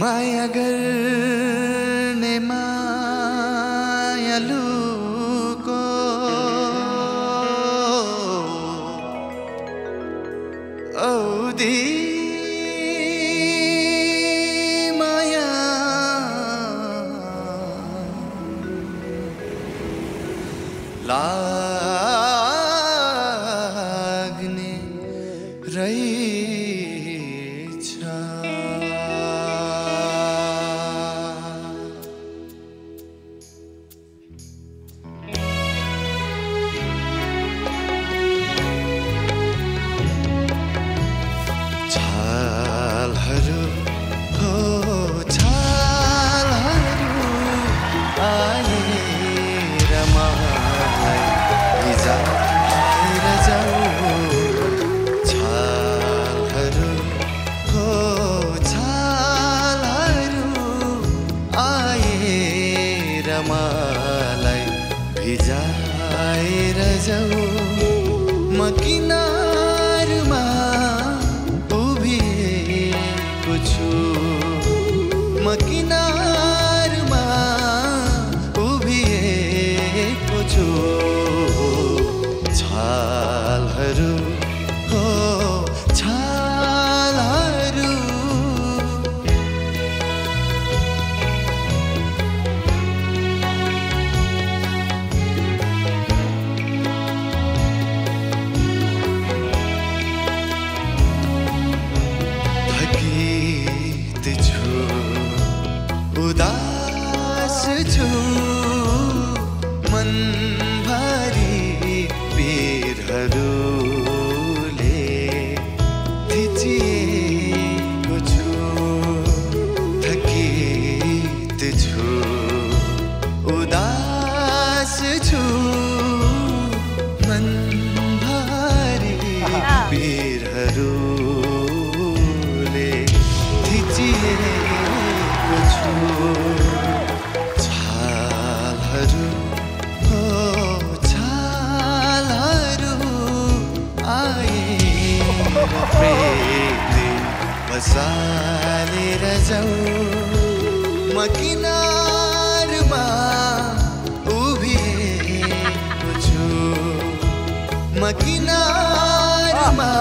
माया गर्ने मायालुको औधी माया लाग्ने छालहरू हो छालहरू आएर मलाई भिजाएर जाऊ छालहरू हो छालहरू आएर मलाई भिजाएर जाऊ म किनारमा उभिएको पिरहरूले थिचिएको छु। छालहरू हो छालहरू प्रेमले बसालेर जाऊ म किनारमा किनारमा